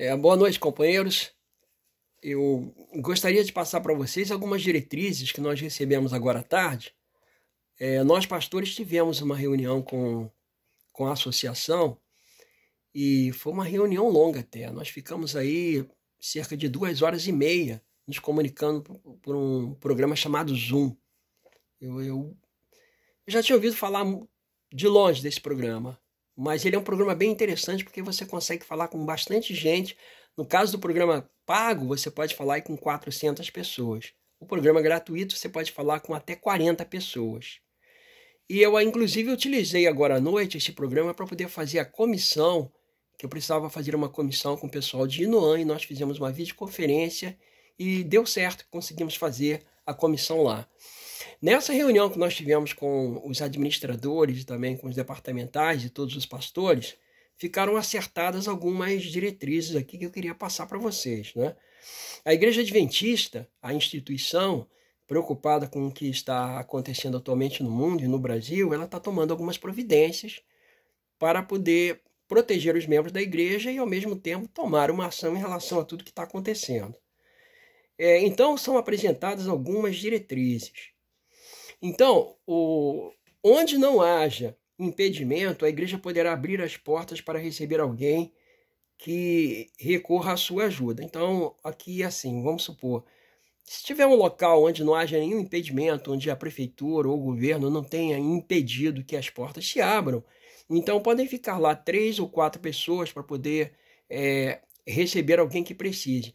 É, boa noite, companheiros. Eu gostaria de passar para vocês algumas diretrizes que nós recebemos agora à tarde. É, nós, pastores, tivemos uma reunião com, com a associação e foi uma reunião longa até. Nós ficamos aí cerca de duas horas e meia nos comunicando por um programa chamado Zoom. Eu, eu, eu já tinha ouvido falar de longe desse programa, mas ele é um programa bem interessante porque você consegue falar com bastante gente. No caso do programa pago, você pode falar com 400 pessoas. O programa gratuito, você pode falar com até 40 pessoas. E eu, inclusive, utilizei agora à noite esse programa para poder fazer a comissão, que eu precisava fazer uma comissão com o pessoal de Inoan, e nós fizemos uma videoconferência e deu certo, conseguimos fazer a comissão lá. Nessa reunião que nós tivemos com os administradores e também com os departamentais e todos os pastores, ficaram acertadas algumas diretrizes aqui que eu queria passar para vocês. Né? A Igreja Adventista, a instituição, preocupada com o que está acontecendo atualmente no mundo e no Brasil, ela está tomando algumas providências para poder proteger os membros da igreja e, ao mesmo tempo, tomar uma ação em relação a tudo que está acontecendo. É, então, são apresentadas algumas diretrizes. Então, o, onde não haja impedimento, a igreja poderá abrir as portas para receber alguém que recorra à sua ajuda. Então, aqui assim, vamos supor, se tiver um local onde não haja nenhum impedimento, onde a prefeitura ou o governo não tenha impedido que as portas se abram, então podem ficar lá três ou quatro pessoas para poder é, receber alguém que precise.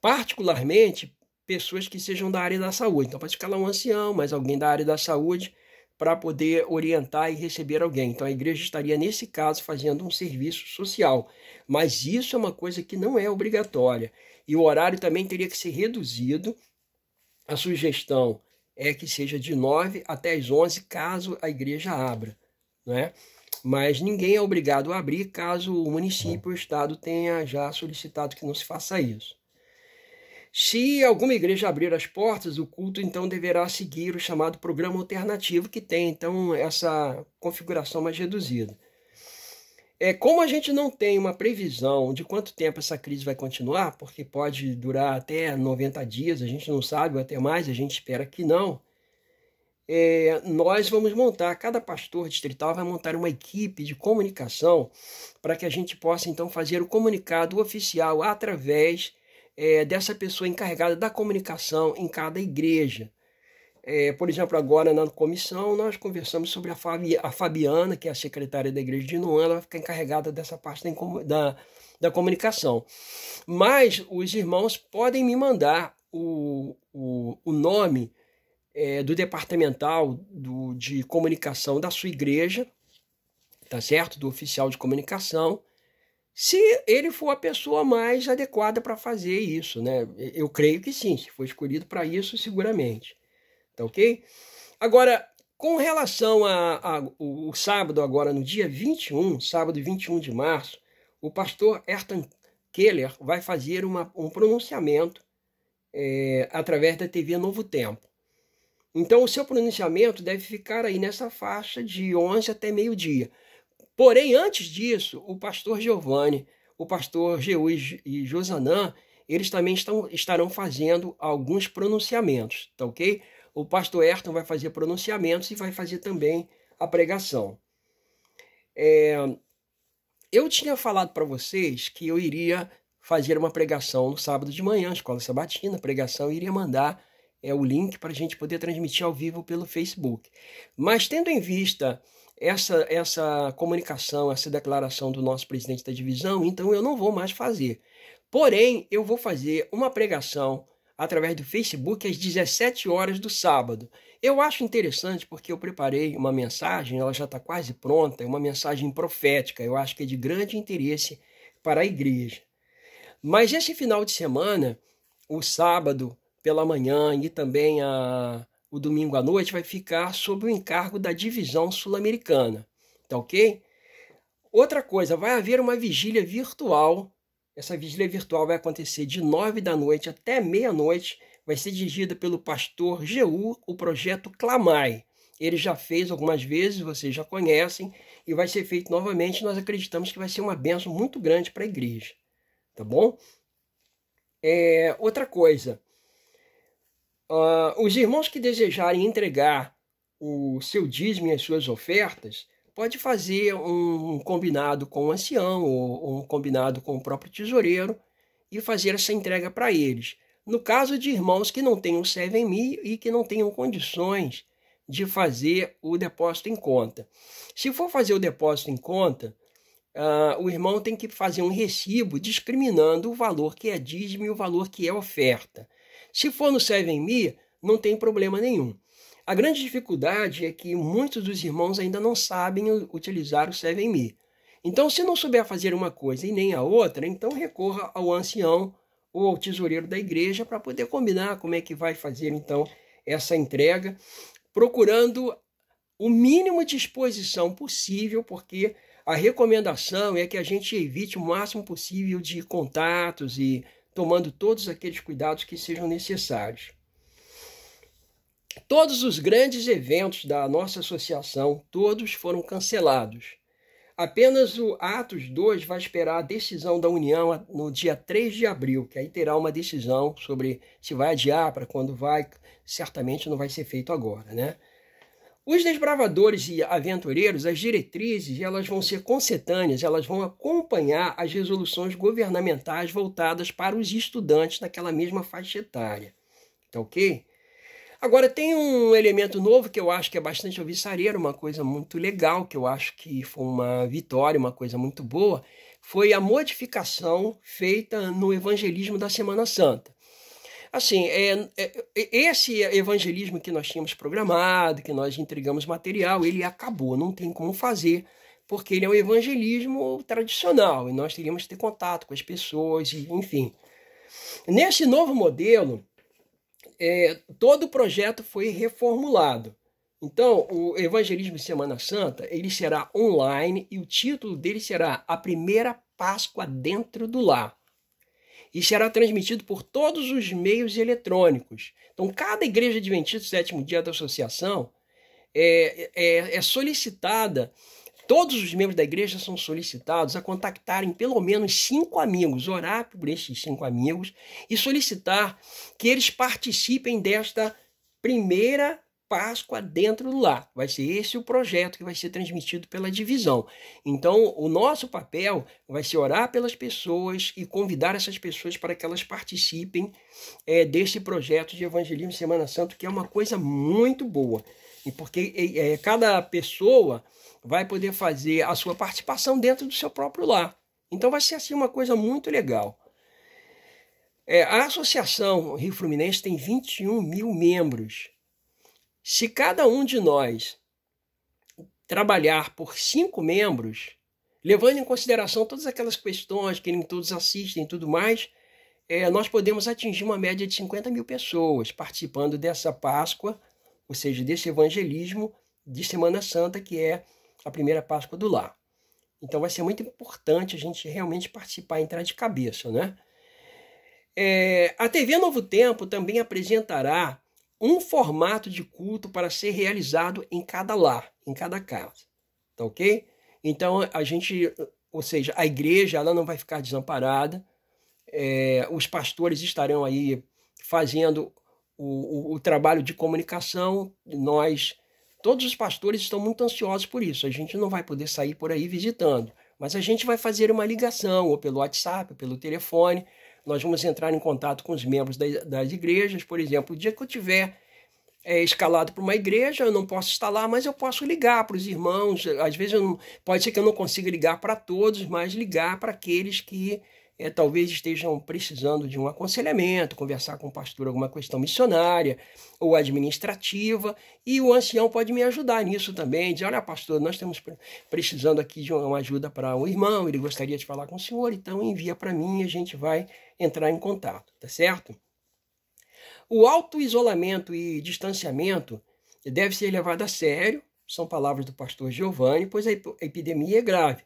Particularmente, pessoas que sejam da área da saúde. Então, pode ficar lá um ancião, mas alguém da área da saúde para poder orientar e receber alguém. Então, a igreja estaria, nesse caso, fazendo um serviço social. Mas isso é uma coisa que não é obrigatória. E o horário também teria que ser reduzido. A sugestão é que seja de 9 até as 11, caso a igreja abra. Né? Mas ninguém é obrigado a abrir caso o município ou o estado tenha já solicitado que não se faça isso. Se alguma igreja abrir as portas, o culto então deverá seguir o chamado programa alternativo, que tem então essa configuração mais reduzida. É, como a gente não tem uma previsão de quanto tempo essa crise vai continuar, porque pode durar até 90 dias, a gente não sabe, ou até mais, a gente espera que não, é, nós vamos montar, cada pastor distrital vai montar uma equipe de comunicação para que a gente possa então fazer o comunicado oficial através é, dessa pessoa encarregada da comunicação em cada igreja. É, por exemplo, agora na comissão nós conversamos sobre a, Fabi, a Fabiana, que é a secretária da igreja de Noan, ela vai ficar encarregada dessa parte da, da, da comunicação. Mas os irmãos podem me mandar o, o, o nome é, do departamental do, de comunicação da sua igreja, tá certo? Do oficial de comunicação, se ele for a pessoa mais adequada para fazer isso, né? Eu creio que sim, se for escolhido para isso, seguramente. Tá ok? Agora, com relação ao sábado, agora no dia 21, sábado 21 de março, o pastor Ayrton Keller vai fazer uma, um pronunciamento é, através da TV Novo Tempo. Então, o seu pronunciamento deve ficar aí nessa faixa de 11 até meio-dia. Porém, antes disso, o pastor Giovanni, o pastor Jeú e Josanã, eles também estão, estarão fazendo alguns pronunciamentos, tá ok? O pastor Ayrton vai fazer pronunciamentos e vai fazer também a pregação. É, eu tinha falado para vocês que eu iria fazer uma pregação no sábado de manhã, escola sabatina, pregação, e iria mandar é, o link para a gente poder transmitir ao vivo pelo Facebook. Mas tendo em vista essa, essa comunicação, essa declaração do nosso presidente da divisão, então eu não vou mais fazer. Porém, eu vou fazer uma pregação através do Facebook às 17 horas do sábado. Eu acho interessante porque eu preparei uma mensagem, ela já está quase pronta, é uma mensagem profética, eu acho que é de grande interesse para a igreja. Mas esse final de semana, o sábado pela manhã e também a, o domingo à noite vai ficar sob o encargo da divisão sul-americana. Tá ok? Outra coisa, vai haver uma vigília virtual. Essa vigília virtual vai acontecer de nove da noite até meia-noite. Vai ser dirigida pelo pastor Jeú, o projeto Clamai. Ele já fez algumas vezes, vocês já conhecem, e vai ser feito novamente. Nós acreditamos que vai ser uma benção muito grande para a igreja. tá bom? É, outra coisa, uh, os irmãos que desejarem entregar o seu dízimo e as suas ofertas, pode fazer um combinado com o ancião ou um combinado com o próprio tesoureiro e fazer essa entrega para eles. No caso de irmãos que não tenham CVMI e que não tenham condições de fazer o depósito em conta. Se for fazer o depósito em conta, uh, o irmão tem que fazer um recibo discriminando o valor que é dízimo e o valor que é oferta. Se for no 7Me, não tem problema nenhum. A grande dificuldade é que muitos dos irmãos ainda não sabem utilizar o 7Me. Então, se não souber fazer uma coisa e nem a outra, então recorra ao ancião ou ao tesoureiro da igreja para poder combinar como é que vai fazer então essa entrega, procurando o mínimo de exposição possível, porque a recomendação é que a gente evite o máximo possível de contatos e tomando todos aqueles cuidados que sejam necessários. Todos os grandes eventos da nossa associação, todos foram cancelados. Apenas o Atos 2 vai esperar a decisão da União no dia 3 de abril, que aí terá uma decisão sobre se vai adiar, para quando vai, certamente não vai ser feito agora, né? Os desbravadores e aventureiros, as diretrizes, elas vão ser concetâneas, elas vão acompanhar as resoluções governamentais voltadas para os estudantes naquela mesma faixa etária. Tá ok? Agora, tem um elemento novo que eu acho que é bastante alvissareiro, uma coisa muito legal, que eu acho que foi uma vitória, uma coisa muito boa, foi a modificação feita no evangelismo da Semana Santa. Assim, é, é, é, esse evangelismo que nós tínhamos programado, que nós entregamos material, ele acabou, não tem como fazer, porque ele é um evangelismo tradicional e nós teríamos que ter contato com as pessoas, e, enfim. Nesse novo modelo, é, todo o projeto foi reformulado. Então, o Evangelismo de Semana Santa, ele será online e o título dele será A Primeira Páscoa Dentro do Lar e será transmitido por todos os meios eletrônicos. Então, cada igreja adventista do sétimo dia da associação é, é, é solicitada, todos os membros da igreja são solicitados a contactarem pelo menos cinco amigos, orar por esses cinco amigos e solicitar que eles participem desta primeira Páscoa dentro do lar. Vai ser esse o projeto que vai ser transmitido pela divisão. Então, o nosso papel vai ser orar pelas pessoas e convidar essas pessoas para que elas participem é, desse projeto de evangelismo Semana Santa, que é uma coisa muito boa. E porque é, cada pessoa vai poder fazer a sua participação dentro do seu próprio lar. Então, vai ser assim uma coisa muito legal. É, a Associação Rio Fluminense tem 21 mil membros. Se cada um de nós trabalhar por cinco membros, levando em consideração todas aquelas questões que nem todos assistem e tudo mais, é, nós podemos atingir uma média de 50 mil pessoas participando dessa Páscoa, ou seja, desse evangelismo de Semana Santa, que é a primeira Páscoa do lar. Então vai ser muito importante a gente realmente participar, entrar de cabeça, né? É, a TV Novo Tempo também apresentará um formato de culto para ser realizado em cada lar, em cada casa. Tá ok? Então a gente, ou seja, a igreja ela não vai ficar desamparada. É, os pastores estarão aí fazendo o, o, o trabalho de comunicação. Nós, todos os pastores estão muito ansiosos por isso. A gente não vai poder sair por aí visitando, mas a gente vai fazer uma ligação, ou pelo WhatsApp, ou pelo telefone, nós vamos entrar em contato com os membros das, igrejas. Por exemplo, o dia que eu tiver é, escalado para uma igreja, eu não posso estar lá, mas eu posso ligar para os irmãos. Às vezes, não, pode ser que eu não consiga ligar para todos, mas ligar para aqueles que é, talvez estejam precisando de um aconselhamento, conversar com o pastor alguma questão missionária ou administrativa, e o ancião pode me ajudar nisso também, dizer, olha pastor, nós estamos precisando aqui de uma ajuda para um irmão, ele gostaria de falar com o senhor, então envia para mim e a gente vai entrar em contato, tá certo? O auto-isolamento e distanciamento deve ser levado a sério, são palavras do pastor Giovanni, pois a epidemia é grave.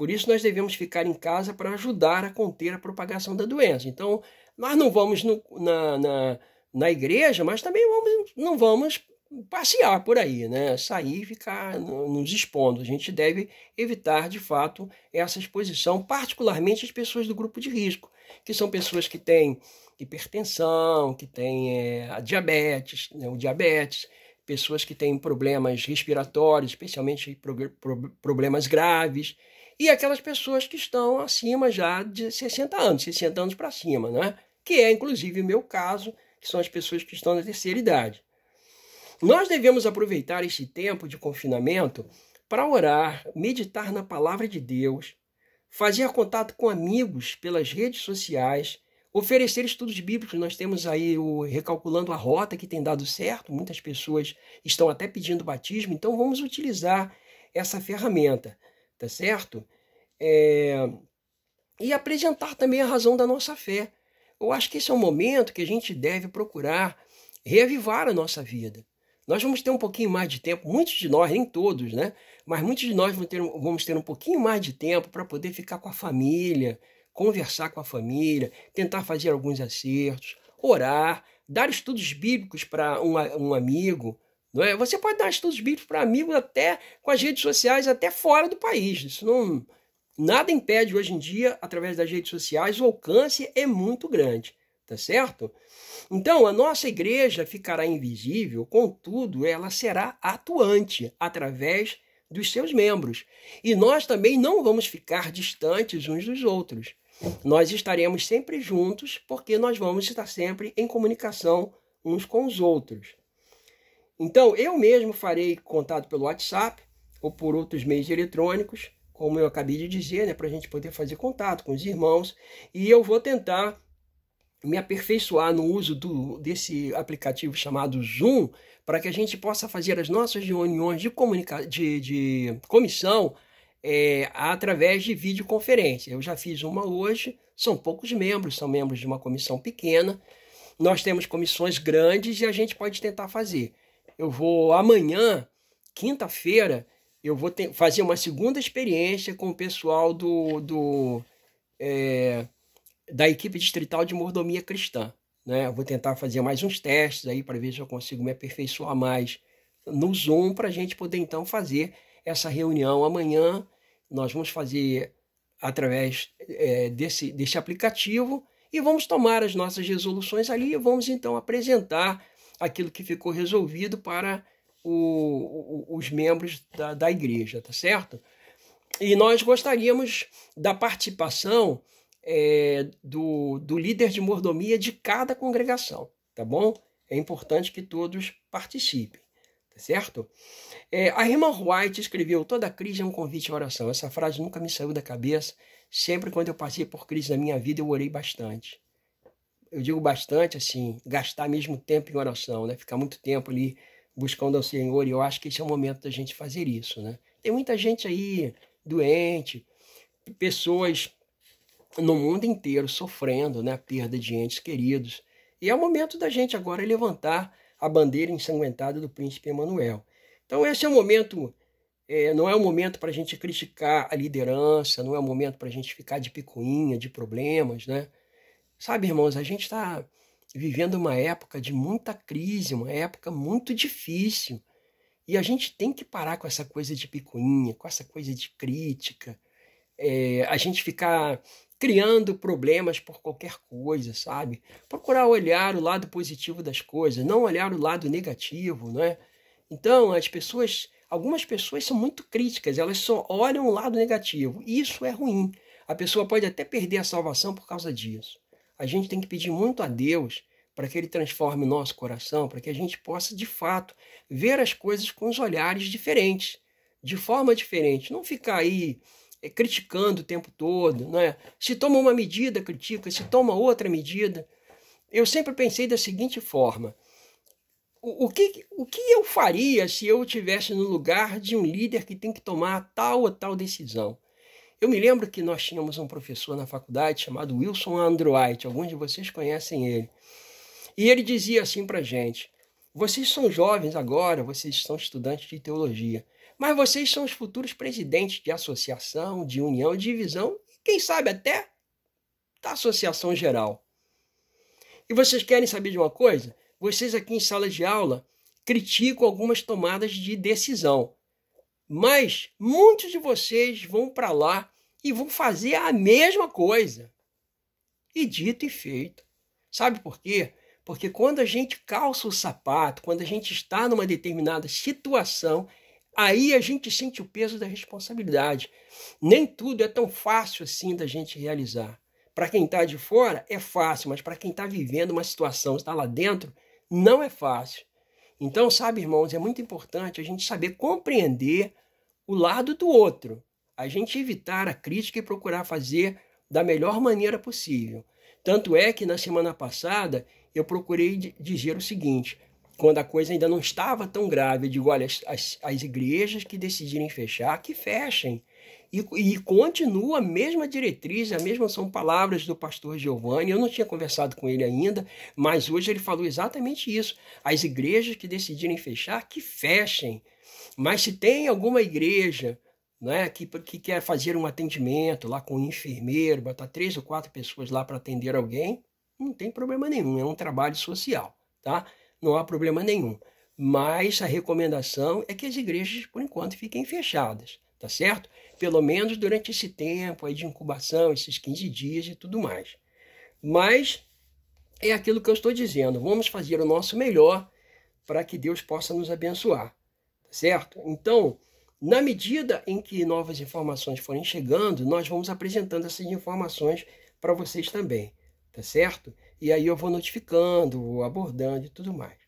Por isso, nós devemos ficar em casa para ajudar a conter a propagação da doença. Então, nós não vamos no, na, na, na, igreja, mas também vamos, não vamos passear por aí, né? Sair e ficar nos expondo. A gente deve evitar, de fato, essa exposição, particularmente as pessoas do grupo de risco, que são pessoas que têm hipertensão, que têm é, diabetes, né, o diabetes, pessoas que têm problemas respiratórios, especialmente problemas graves, e aquelas pessoas que estão acima já de 60 anos, 60 anos para cima, né? que é inclusive o meu caso, que são as pessoas que estão na terceira idade. Nós devemos aproveitar este tempo de confinamento para orar, meditar na palavra de Deus, fazer contato com amigos pelas redes sociais, oferecer estudos bíblicos. Nós temos aí o Recalculando a Rota, que tem dado certo, muitas pessoas estão até pedindo batismo, então vamos utilizar essa ferramenta, tá certo? É... E apresentar também a razão da nossa fé. Eu acho que esse é um momento que a gente deve procurar reavivar a nossa vida. Nós vamos ter um pouquinho mais de tempo, muitos de nós, nem todos, né? Mas muitos de nós vamos ter, vamos ter um pouquinho mais de tempo para poder ficar com a família, conversar com a família, tentar fazer alguns acertos, orar, dar estudos bíblicos para um, um amigo. Não é? Você pode dar estudos bíblicos para amigos até com as redes sociais, até fora do país. Isso não. Nada impede hoje em dia, através das redes sociais, o alcance é muito grande, tá certo? Então, a nossa igreja ficará invisível, contudo, ela será atuante através dos seus membros. E nós também não vamos ficar distantes uns dos outros. Nós estaremos sempre juntos, porque nós vamos estar sempre em comunicação uns com os outros. Então, eu mesmo farei contato pelo WhatsApp ou por outros meios eletrônicos, como eu acabei de dizer, né, para a gente poder fazer contato com os irmãos, e eu vou tentar me aperfeiçoar no uso do, desse aplicativo chamado Zoom, para que a gente possa fazer as nossas reuniões de, comunica de, de comissão é, através de videoconferência. Eu já fiz uma hoje, são poucos membros, são membros de uma comissão pequena. Nós temos comissões grandes e a gente pode tentar fazer. Eu vou amanhã, quinta-feira, eu vou fazer uma segunda experiência com o pessoal do, do é, da equipe distrital de mordomia cristã. Né? Eu vou tentar fazer mais uns testes aí para ver se eu consigo me aperfeiçoar mais no Zoom para a gente poder então fazer essa reunião amanhã. Nós vamos fazer através é, desse, desse aplicativo e vamos tomar as nossas resoluções ali e vamos então apresentar aquilo que ficou resolvido para o, o, os membros da, da igreja, tá certo? E nós gostaríamos da participação é, do, do líder de mordomia de cada congregação, tá bom? É importante que todos participem, tá certo? É, a irmã White escreveu: Toda crise é um convite à oração. Essa frase nunca me saiu da cabeça. Sempre quando eu passei por crise na minha vida, eu orei bastante. Eu digo bastante, assim, gastar mesmo tempo em oração, né? Ficar muito tempo ali buscando ao Senhor. E eu acho que esse é o momento da gente fazer isso, né? Tem muita gente aí doente, pessoas no mundo inteiro sofrendo né, a perda de entes queridos. E é o momento da gente agora levantar a bandeira ensanguentada do príncipe Emanuel. Então esse é o momento, é, não é o momento para a gente criticar a liderança, não é o momento para a gente ficar de picuinha, de problemas, né? Sabe, irmãos, a gente está vivendo uma época de muita crise, uma época muito difícil. E a gente tem que parar com essa coisa de picuinha, com essa coisa de crítica. É, a gente ficar criando problemas por qualquer coisa, sabe? Procurar olhar o lado positivo das coisas, não olhar o lado negativo, né? Então, as pessoas, algumas pessoas são muito críticas, elas só olham o lado negativo. Isso é ruim. A pessoa pode até perder a salvação por causa disso. A gente tem que pedir muito a Deus para que ele transforme o nosso coração, para que a gente possa, de fato, ver as coisas com os olhares diferentes, de forma diferente, não ficar aí é, criticando o tempo todo, né? Se toma uma medida, critica, se toma outra medida. Eu sempre pensei da seguinte forma: o, que, o que eu faria se eu estivesse no lugar de um líder que tem que tomar tal ou tal decisão? Eu me lembro que nós tínhamos um professor na faculdade chamado Wilson Android, alguns de vocês conhecem ele. E ele dizia assim para gente: vocês são jovens agora, vocês são estudantes de teologia. Mas vocês são os futuros presidentes de associação, de união, de divisão, quem sabe até da associação geral. E vocês querem saber de uma coisa? Vocês aqui em sala de aula critico algumas tomadas de decisão. Mas muitos de vocês vão para lá e vão fazer a mesma coisa. E dito e feito. Sabe por quê? Porque quando a gente calça o sapato, quando a gente está numa determinada situação, aí a gente sente o peso da responsabilidade. Nem tudo é tão fácil assim da gente realizar. Para quem está de fora é fácil, mas para quem está vivendo uma situação, está lá dentro, não é fácil. Então, sabe, irmãos, é muito importante a gente saber compreender o lado do outro. A gente evitar a crítica e procurar fazer da melhor maneira possível. Tanto é que na semana passada eu procurei dizer o seguinte: quando a coisa ainda não estava tão grave, eu digo: olha, as, as igrejas que decidirem fechar, que fechem. E, e, continua a mesma diretriz, a mesma são palavras do pastor Giovanni. Eu não tinha conversado com ele ainda, mas hoje ele falou exatamente isso. As igrejas que decidirem fechar, que fechem. Mas se tem alguma igreja né, que, que quer fazer um atendimento lá com um enfermeiro, botar três ou quatro pessoas lá para atender alguém, não tem problema nenhum, é um trabalho social, tá? Não há problema nenhum. Mas a recomendação é que as igrejas, por enquanto, fiquem fechadas, tá certo? Pelo menos durante esse tempo aí de incubação, esses 15 dias e tudo mais. Mas é aquilo que eu estou dizendo, vamos fazer o nosso melhor para que Deus possa nos abençoar, tá certo? Então, na medida em que novas informações forem chegando, nós vamos apresentando essas informações para vocês também, tá certo? E aí eu vou notificando, vou abordando e tudo mais.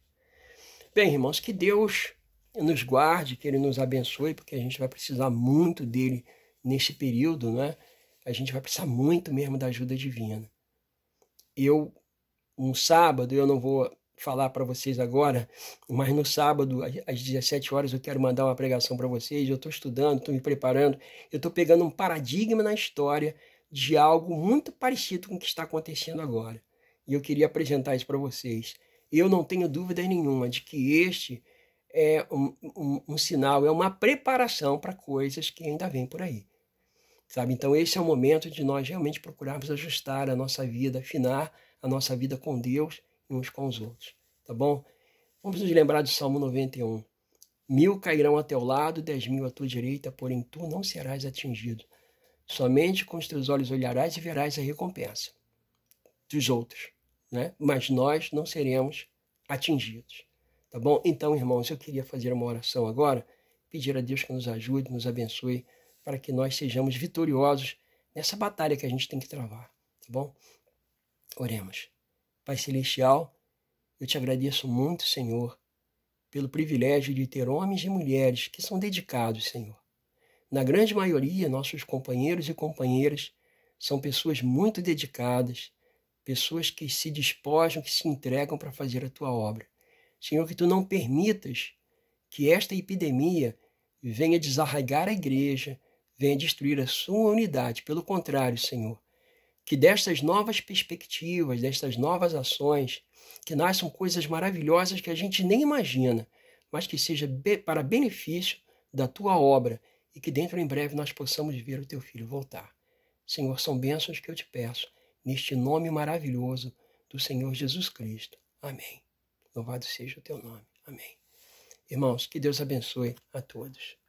Bem, irmãos, que Deus nos guarde, que Ele nos abençoe, porque a gente vai precisar muito dele nesse período, né? A gente vai precisar muito mesmo da ajuda divina. Eu, um sábado, eu não vou falar para vocês agora, mas no sábado, às 17 horas, eu quero mandar uma pregação para vocês. Eu estou estudando, estou me preparando, eu estou pegando um paradigma na história de algo muito parecido com o que está acontecendo agora. E eu queria apresentar isso para vocês. Eu não tenho dúvida nenhuma de que este é um, um, um sinal, é uma preparação para coisas que ainda vêm por aí. Sabe? Então, esse é o momento de nós realmente procurarmos ajustar a nossa vida, afinar a nossa vida com Deus uns com os outros, tá bom? Vamos nos lembrar do Salmo 91. Mil cairão a teu lado, dez mil à tua direita, porém tu não serás atingido. Somente com os teus olhos olharás e verás a recompensa dos outros, né? Mas nós não seremos atingidos, tá bom? Então, irmãos, eu queria fazer uma oração agora, pedir a Deus que nos ajude, nos abençoe, para que nós sejamos vitoriosos nessa batalha que a gente tem que travar, tá bom? Oremos. Pai Celestial, eu te agradeço muito, Senhor, pelo privilégio de ter homens e mulheres que são dedicados, Senhor. Na grande maioria, nossos companheiros e companheiras são pessoas muito dedicadas, pessoas que se despojam, que se entregam para fazer a tua obra. Senhor, que tu não permitas que esta epidemia venha desarraigar a igreja, venha destruir a sua unidade. Pelo contrário, Senhor, que destas novas perspectivas, destas novas ações, que nasçam coisas maravilhosas que a gente nem imagina, mas que seja para benefício da tua obra e que dentro em breve nós possamos ver o teu filho voltar. Senhor, são bênçãos que eu te peço, neste nome maravilhoso do Senhor Jesus Cristo. Amém. Louvado seja o teu nome. Amém. Irmãos, que Deus abençoe a todos.